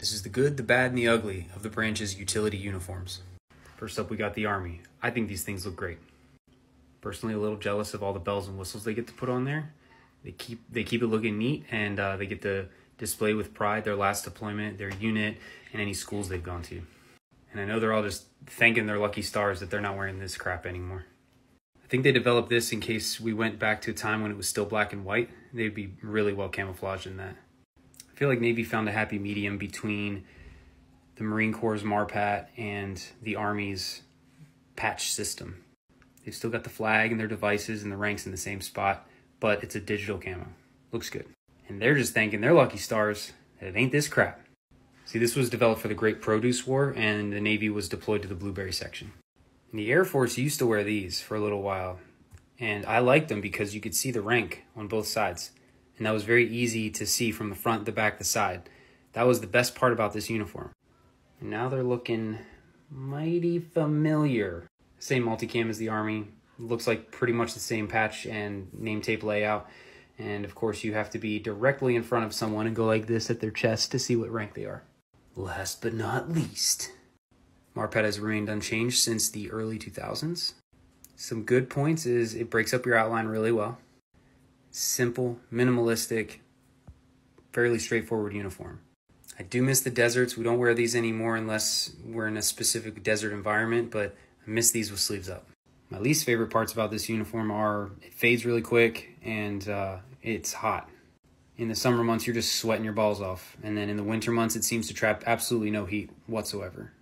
This is the good, the bad, and the ugly of the branch's utility uniforms. First up, we got the Army. I think these things look great. Personally, a little jealous of all the bells and whistles they get to put on there. They keep they keep it looking neat, and uh, they get to display with pride their last deployment, their unit, and any schools they've gone to. And I know they're all just thanking their lucky stars that they're not wearing this crap anymore. I think they developed this in case we went back to a time when it was still black and white. They'd be really well camouflaged in that. Feel like Navy found a happy medium between the Marine Corps' MARPAT and the Army's patch system. They've still got the flag and their devices and the ranks in the same spot, but it's a digital camo. Looks good. And they're just thanking their lucky stars that it ain't this crap. See, this was developed for the Great Produce War, and the Navy was deployed to the Blueberry section. And the Air Force used to wear these for a little while, and I liked them because you could see the rank on both sides, and that was very easy to see from the front, the back, the side. That was the best part about this uniform. And now they're looking mighty familiar. Same multicam as the Army. Looks like pretty much the same patch and name tape layout. And of course, you have to be directly in front of someone and go like this at their chest to see what rank they are. Last but not least, MARPAT has remained unchanged since the early 2000s. Some good points is it breaks up your outline really well. Simple, minimalistic, fairly straightforward uniform. I do miss the deserts. We don't wear these anymore unless we're in a specific desert environment, but I miss these with sleeves up. My least favorite parts about this uniform are it fades really quick and uh, it's hot. In the summer months, you're just sweating your balls off. And then in the winter months, it seems to trap absolutely no heat whatsoever.